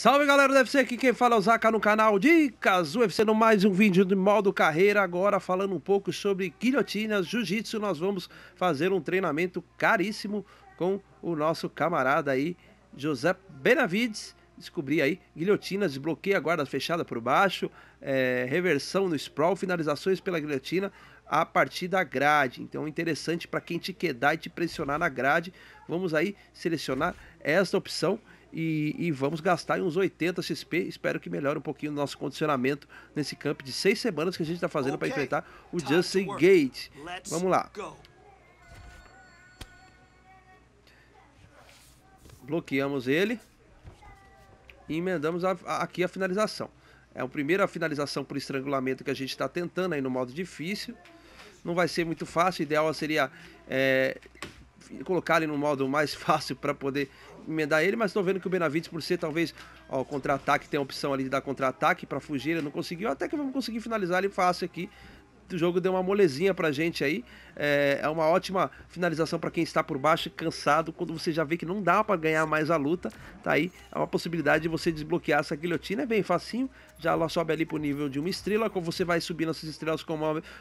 Salve galera do UFC, aqui quem fala é o Zaka no canal Dicas UFC, no mais um vídeo de modo carreira, agora falando um pouco sobre guilhotinas, jiu-jitsu, nós vamos fazer um treinamento caríssimo com o nosso camarada aí, José Benavides, descobri aí, guilhotinas, desbloqueia a guarda fechada por baixo, é, reversão no sprawl, finalizações pela guilhotina a partir da grade, então interessante para quem te quedar e te pressionar na grade, vamos aí selecionar esta opção e, e, vamos gastar uns 80 XP. Espero que melhore um pouquinho o nosso condicionamento nesse camp de seis semanas que a gente está fazendo okay. para enfrentar o Justin Gate. Vamos lá. Bloqueamos ele e emendamos a, a, aqui a finalização. É a primeira finalização por estrangulamento que a gente está tentando aí no modo difícil. Não vai ser muito fácil, o ideal seria é, colocar ele no modo mais fácil para poder emendar ele, mas estou vendo que o Benavides, por ser talvez o contra-ataque, tem a opção ali de dar contra-ataque para fugir, ele não conseguiu, até que vamos conseguir finalizar ele fácil aqui. O jogo deu uma molezinha pra gente aí. É, é uma ótima finalização para quem está por baixo, cansado, quando você já vê que não dá para ganhar mais a luta. Tá aí, é uma possibilidade de você desbloquear essa guilhotina, é bem facinho. Já ela sobe ali pro nível de uma estrela, você vai subindo essas estrelas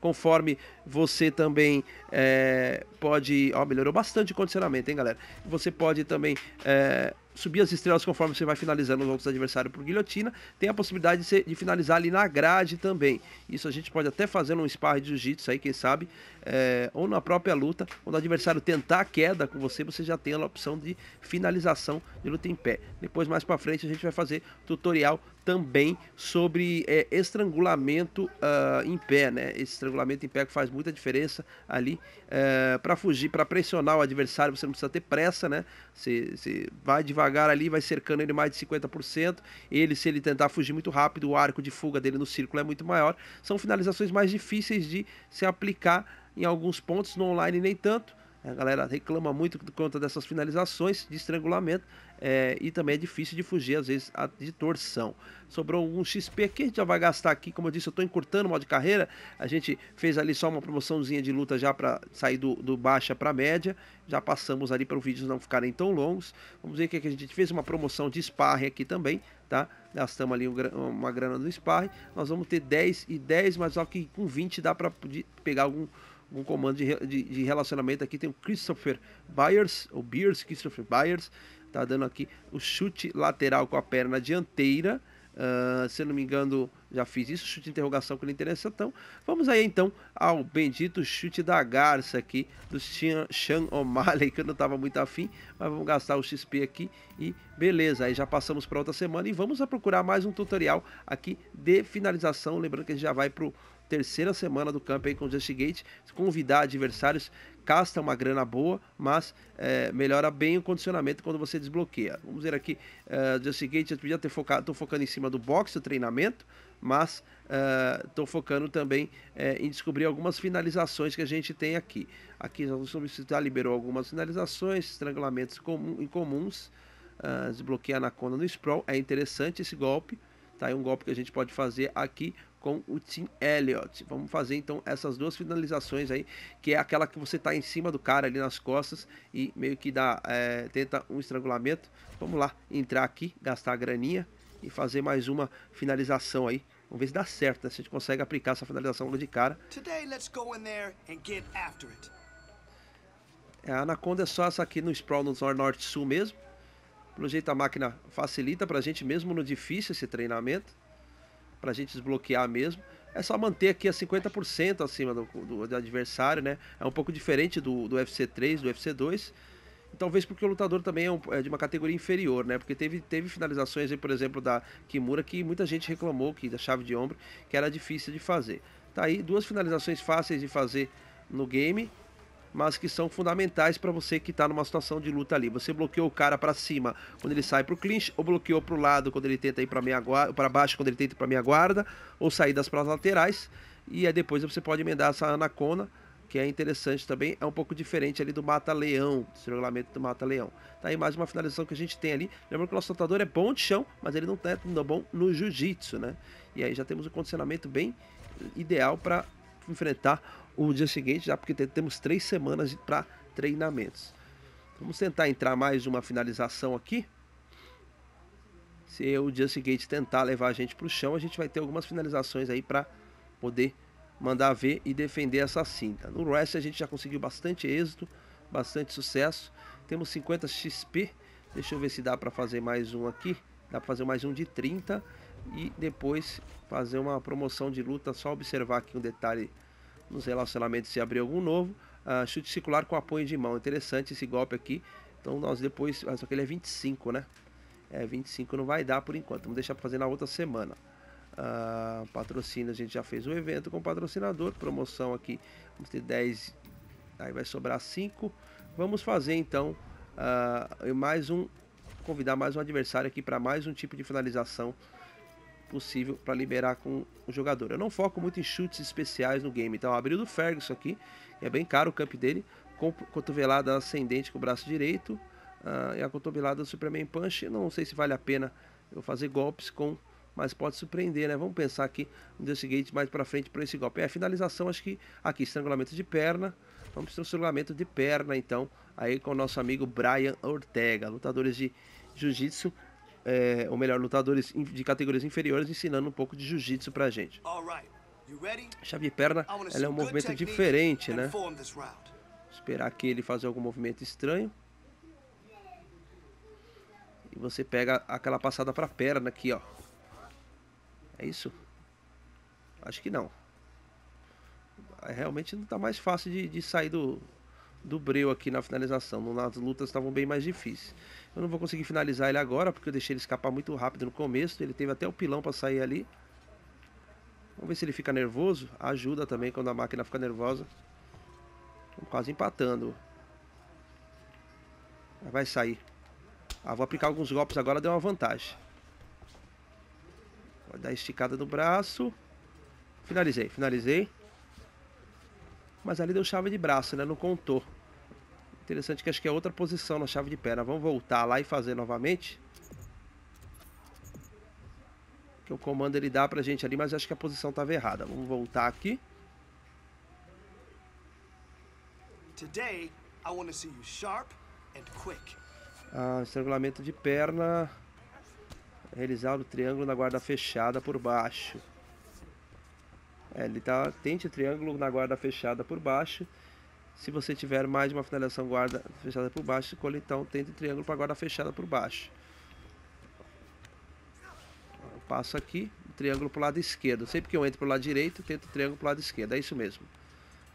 conforme você também é, pode. Ó, melhorou bastante o condicionamento, hein, galera? Você pode também. É, subir as estrelas conforme você vai finalizando os outros adversários por guilhotina. Tem a possibilidade de, ser, de, finalizar ali na grade também. Isso a gente pode até fazer num sparring de jiu-jitsu aí, quem sabe, é, ou na própria luta, quando o adversário tentar a queda com você, você já tem a opção de finalização de luta em pé. Depois, mais para frente, a gente vai fazer tutorial também sobre é, estrangulamento uh, em pé, né? Esse estrangulamento em pé que faz muita diferença ali é, para fugir, para pressionar o adversário. Você não precisa ter pressa, né? Você, você vai devagar ali, vai cercando ele mais de 50%. Ele, se ele tentar fugir muito rápido, o arco de fuga dele no círculo é muito maior. São finalizações mais difíceis de se aplicar em alguns pontos, no online nem tanto. A galera reclama muito por conta dessas finalizações de estrangulamento é, e também é difícil de fugir, às vezes, de torção. Sobrou um XP aqui, a gente já vai gastar aqui, como eu disse, eu estou encurtando o modo de carreira. A gente fez ali só uma promoçãozinha de luta já para sair do, do baixa para média. Já passamos ali para os vídeos não ficarem tão longos. Vamos ver o que, a gente fez, uma promoção de sparring aqui também, tá? Gastamos ali uma grana do sparring. Nós vamos ter 10 e 10, mas só que com 20 dá para pegar algum um comando de, de, de, relacionamento aqui. Tem o Christopher Byers, ou Beers, Christopher Byers, tá dando aqui o chute lateral com a perna dianteira. Uh, se eu não me engano, já fiz isso, chute de interrogação com ele interessantão. Vamos aí então ao bendito chute da garça aqui do Sean O'Malley, que eu não estava muito afim, mas vamos gastar o XP aqui e beleza. Aí já passamos para outra semana e vamos a procurar mais um tutorial aqui de finalização. Lembrando que a gente já vai para terceira semana do campo aí com o Justigate, convidar adversários, casta uma grana boa, mas é, melhora bem o condicionamento quando você desbloqueia. Vamos ver aqui, uh, Justigate, eu podia ter focado, estou focando em cima do boxe, o treinamento, mas estou uh, focando também uh, em descobrir algumas finalizações que a gente tem aqui. Aqui já liberou algumas finalizações, estrangulamentos incomuns, uh, desbloqueia a anaconda no sprawl, é interessante esse golpe, tá? É um golpe que a gente pode fazer aqui com o Tim Elliott. Vamos fazer então essas duas finalizações aí, que é aquela que você está em cima do cara ali nas costas e meio que dá, é, tenta um estrangulamento. Vamos lá, entrar aqui, gastar a graninha e fazer mais uma finalização aí. Vamos ver se dá certo, né? se a gente consegue aplicar essa finalização logo de cara. É, a Anaconda é só essa aqui no Sprawl no Norte-Sul mesmo. Pelo jeito a máquina facilita pra gente mesmo no difícil esse treinamento para a gente desbloquear mesmo. É só manter aqui a 50% acima do, do, do, adversário, né? É um pouco diferente do, do UFC 3, do UFC 2. Talvez porque o lutador também é, um, é, de uma categoria inferior, né? Porque teve, teve finalizações aí, por exemplo, da Kimura que muita gente reclamou que da chave de ombro, que era difícil de fazer. Tá aí duas finalizações fáceis de fazer no game mas que são fundamentais para você que está numa situação de luta ali. Você bloqueou o cara para cima quando ele sai para o clinch, ou bloqueou para o lado quando ele tenta ir para meia para baixo quando ele tenta ir para meia guarda, ou saídas para as laterais. E aí depois você pode emendar essa anacona, que é interessante também, é um pouco diferente ali do mata-leão, do regulamento do mata-leão. Tá aí mais uma finalização que a gente tem ali. Lembrando que o nosso lutador é bom de chão, mas ele não é tão bom no jiu-jitsu, né? E aí já temos um condicionamento bem ideal para enfrentar o dia seguinte, já porque temos três semanas para treinamentos. Vamos tentar entrar mais uma finalização aqui. Se o Just Gate tentar levar a gente para o chão, a gente vai ter algumas finalizações aí para poder mandar ver e defender essa cinta. No Rest a gente já conseguiu bastante êxito, bastante sucesso. Temos 50 XP. Deixa eu ver se dá para fazer mais um aqui. Dá para fazer mais um de 30 e depois fazer uma promoção de luta. Só observar aqui um detalhe nos relacionamentos se abrir algum novo. Uh, chute circular com apoio de mão. Interessante esse golpe aqui. Então nós depois. Só que ele é 25, né? É, 25 não vai dar por enquanto. Vamos deixar para fazer na outra semana. Uh, patrocínio, a gente já fez o evento com patrocinador. Promoção aqui, vamos ter 10. Aí vai sobrar 5. Vamos fazer então uh, mais um. Convidar mais um adversário aqui para mais um tipo de finalização possível para liberar com o jogador. Eu não foco muito em chutes especiais no game. Então, abriu do Ferguson aqui. É bem caro o camp dele. Com cotovelada ascendente com o braço direito. Uh, e a cotovelada do Superman Punch. Não sei se vale a pena eu fazer golpes com. Mas pode surpreender, né? Vamos pensar aqui no Gate mais para frente para esse golpe. É, finalização, acho que aqui, estrangulamento de perna. Vamos ter um estrangulamento de perna, então. Aí com o nosso amigo Brian Ortega. Lutadores de Jiu-Jitsu é, ou melhor, lutadores de categorias inferiores ensinando um pouco de jiu-jitsu pra gente. Chave de perna, ela é um movimento diferente, né? Esperar aqui ele fazer algum movimento estranho. E você pega aquela passada pra perna aqui, ó. É isso? Acho que não. Realmente não tá mais fácil de, de sair do, do breu aqui na finalização. Nas lutas estavam bem mais difíceis. Eu não vou conseguir finalizar ele agora, porque eu deixei ele escapar muito rápido no começo. Ele teve até o pilão para sair ali. Vamos ver se ele fica nervoso. Ajuda também quando a máquina fica nervosa. Estamos quase empatando. Vai sair. Ah, vou aplicar alguns golpes agora, deu uma vantagem. Vou dar esticada no braço. Finalizei, finalizei. Mas ali deu chave de braço, né? Não contou. Interessante que acho que é outra posição na chave de perna. Vamos voltar lá e fazer novamente. Que o comando ele dá pra gente ali, mas acho que a posição estava errada. Vamos voltar aqui. Today, I want to see you sharp and quick. Ah, estrangulamento de perna. Realizar o triângulo na guarda fechada por baixo. É, ele tá, tente o triângulo na guarda fechada por baixo. Se você tiver mais de uma finalização guarda fechada por baixo, escolha então tente o triângulo para guarda fechada por baixo. Eu passo aqui, triângulo para o lado esquerdo. Sempre que eu entro para o lado direito, tento o triângulo para o lado esquerdo. É isso mesmo.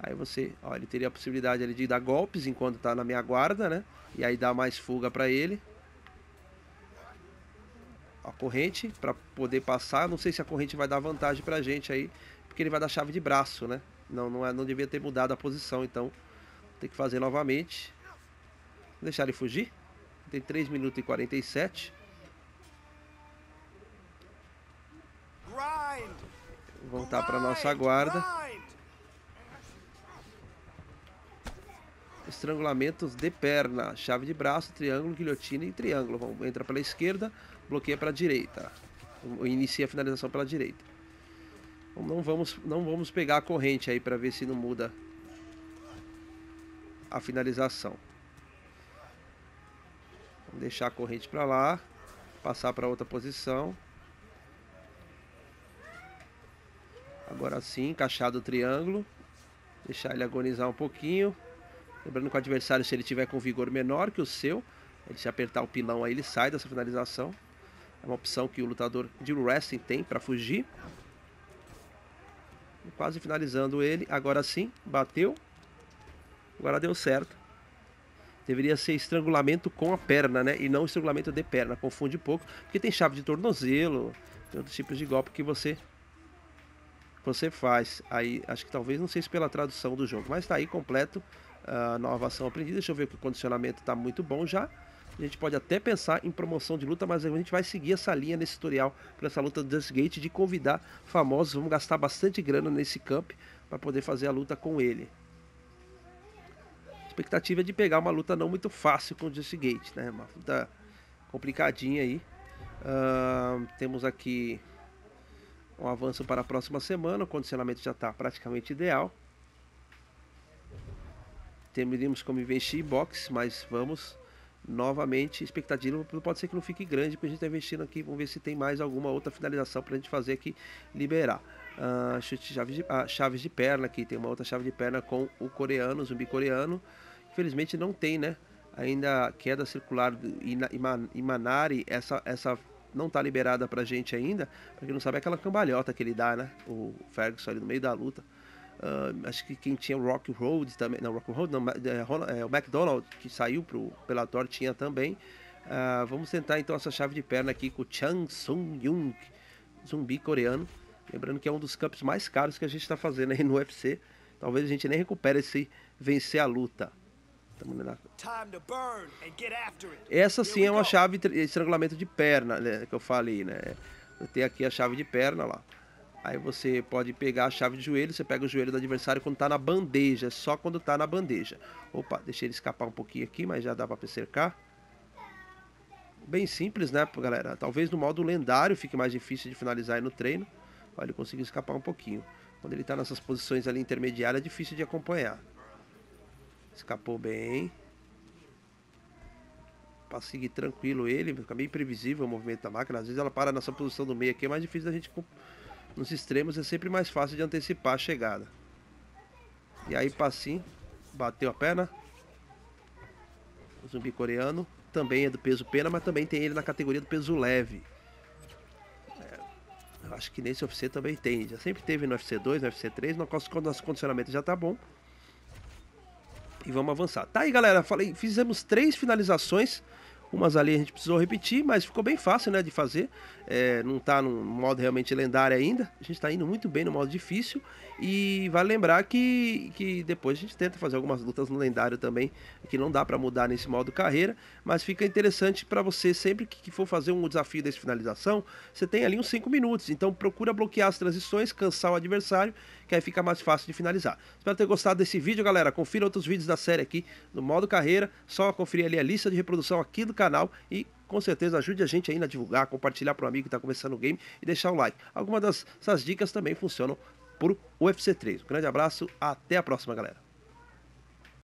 Aí você, ó, ele teria a possibilidade ali de dar golpes enquanto está na minha guarda, né? E aí dá mais fuga para ele. A corrente para poder passar. Não sei se a corrente vai dar vantagem para a gente aí porque ele vai dar chave de braço, né? Não, não, é, não devia ter mudado a posição, então tem que fazer novamente. Vou deixar ele fugir. Tem 3 minutos e 47. Vou voltar para nossa guarda. Estrangulamentos de perna, chave de braço, triângulo, guilhotina e triângulo. Vamos, entra pela esquerda, bloqueia pela direita. Inicia a finalização pela direita. Não vamos, não vamos pegar a corrente aí para ver se não muda a finalização. Vamos deixar a corrente para lá, passar para outra posição. Agora sim, encaixado o triângulo. Deixar ele agonizar um pouquinho. Lembrando que o adversário, se ele tiver com vigor menor que o seu, ele se apertar o pilão aí, ele sai dessa finalização. É uma opção que o lutador de wrestling tem para fugir. Quase finalizando ele. Agora sim, bateu. Agora deu certo. Deveria ser estrangulamento com a perna, né? E não estrangulamento de perna. Confunde um pouco. Porque tem chave de tornozelo. Tem outros tipos de golpe que você você faz. Aí, acho que talvez, não sei se pela tradução do jogo. Mas tá aí completo. A nova ação aprendida. Deixa eu ver que o condicionamento tá muito bom já. A gente pode até pensar em promoção de luta, mas a gente vai seguir essa linha nesse tutorial para essa luta do Dust Gate de convidar famosos. Vamos gastar bastante grana nesse camp para poder fazer a luta com ele. A expectativa é de pegar uma luta não muito fácil com o Dust Gate, né? Uma luta complicadinha aí. Uh, temos aqui um avanço para a próxima semana. O condicionamento já está praticamente ideal. Terminamos como investir em box, mas vamos novamente, expectativa pode ser que não fique grande, porque a gente está investindo aqui, vamos ver se tem mais alguma outra finalização para a gente fazer aqui, liberar. Uh, chute chaves de, uh, chaves de perna aqui, tem uma outra chave de perna com o coreano, o zumbi coreano, infelizmente não tem, né, ainda queda circular em Manari, essa, essa não está liberada pra gente ainda, para quem não sabe, é aquela cambalhota que ele dá, né, o Ferguson ali no meio da luta. Uh, acho que quem tinha o Rock Road também, não, Rock Road, não, é, é, o McDonald que saiu pro Pelator tinha também. Uh, vamos tentar então essa chave de perna aqui com o Chang Sung Yung, zumbi coreano. Lembrando que é um dos campos mais caros que a gente está fazendo aí no UFC. Talvez a gente nem recupere se vencer a luta. Essa sim é uma chave de estrangulamento de perna, né, que eu falei, né? Tem aqui a chave de perna lá. Aí você pode pegar a chave de joelho, você pega o joelho do adversário quando está na bandeja, só quando está na bandeja. Opa, deixei ele escapar um pouquinho aqui, mas já dá para cercar. Bem simples, né, galera? Talvez no modo lendário fique mais difícil de finalizar aí no treino. Olha, ele conseguiu escapar um pouquinho. Quando ele está nessas posições ali intermediárias, é difícil de acompanhar. Escapou bem. Para seguir tranquilo ele, fica bem previsível o movimento da máquina. Às vezes ela para nessa posição do meio aqui, é mais difícil da gente nos extremos é sempre mais fácil de antecipar a chegada. E aí passinho, bateu a perna. O zumbi coreano também é do peso pena, mas também tem ele na categoria do peso leve. É, eu acho que nesse UFC também tem. Já sempre teve no UFC 2, no UFC 3, quando nosso condicionamento já tá bom. E vamos avançar. Tá aí, galera. Falei, fizemos três finalizações. Umas ali a gente precisou repetir, mas ficou bem fácil né, de fazer. É, não está no modo realmente lendário ainda. A gente está indo muito bem no modo difícil. E vale lembrar que, que depois a gente tenta fazer algumas lutas no lendário também, que não dá para mudar nesse modo carreira, mas fica interessante para você sempre que for fazer um desafio desse finalização, você tem ali uns 5 minutos. Então procura bloquear as transições, cansar o adversário, que aí fica mais fácil de finalizar. Espero ter gostado desse vídeo, galera. Confira outros vídeos da série aqui no modo carreira, só conferir ali a lista de reprodução aqui do canal e com certeza ajude a gente aí a divulgar, compartilhar para um amigo que está começando o game e deixar o like. Algumas dessas dicas também funcionam por UFC 3. Um grande abraço, até a próxima, galera.